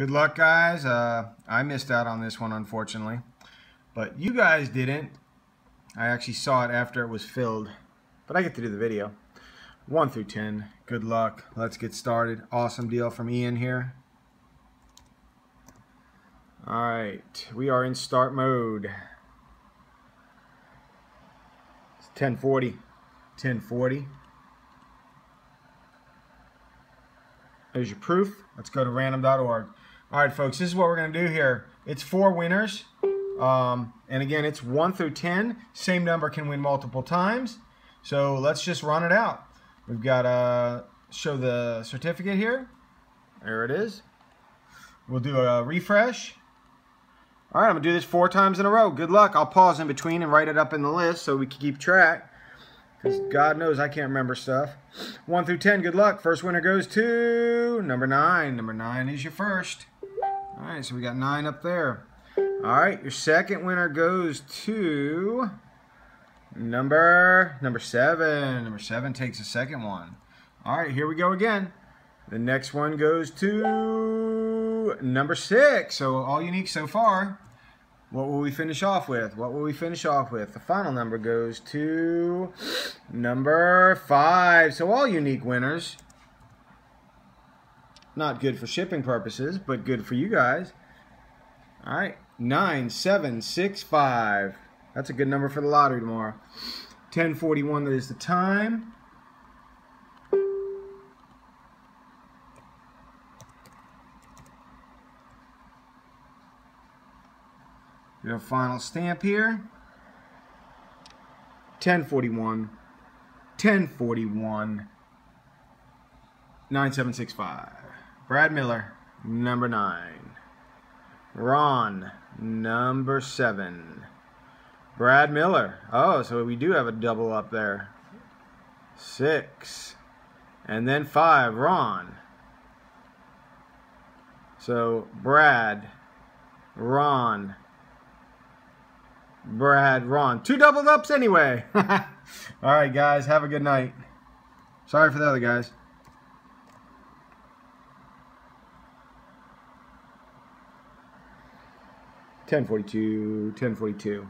Good luck, guys. Uh, I missed out on this one, unfortunately. But you guys didn't. I actually saw it after it was filled. But I get to do the video. 1 through 10. Good luck. Let's get started. Awesome deal from Ian here. Alright, we are in start mode. It's 1040. 1040. There's your proof. Let's go to random.org. All right, folks, this is what we're going to do here. It's four winners. Um, and again, it's 1 through 10. Same number can win multiple times. So let's just run it out. We've got to uh, show the certificate here. There it is. We'll do a refresh. All right, I'm going to do this four times in a row. Good luck. I'll pause in between and write it up in the list so we can keep track. Because God knows I can't remember stuff. 1 through 10, good luck. First winner goes to number 9. Number 9 is your first. All right, so we got 9 up there. All right, your second winner goes to number number 7. Number 7 takes the second one. All right, here we go again. The next one goes to number 6. So all unique so far. What will we finish off with? What will we finish off with? The final number goes to number five. So all unique winners. Not good for shipping purposes, but good for you guys. All right, nine, seven, six, five. That's a good number for the lottery tomorrow. 1041 is the time. Your final stamp here. 1041. 1041. 9765. Brad Miller, number 9. Ron, number 7. Brad Miller. Oh, so we do have a double up there. 6. And then 5. Ron. So, Brad, Ron, Brad, Ron. Two doubled ups anyway. All right, guys. Have a good night. Sorry for the other guys. 1042, 1042.